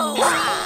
Oh, wow.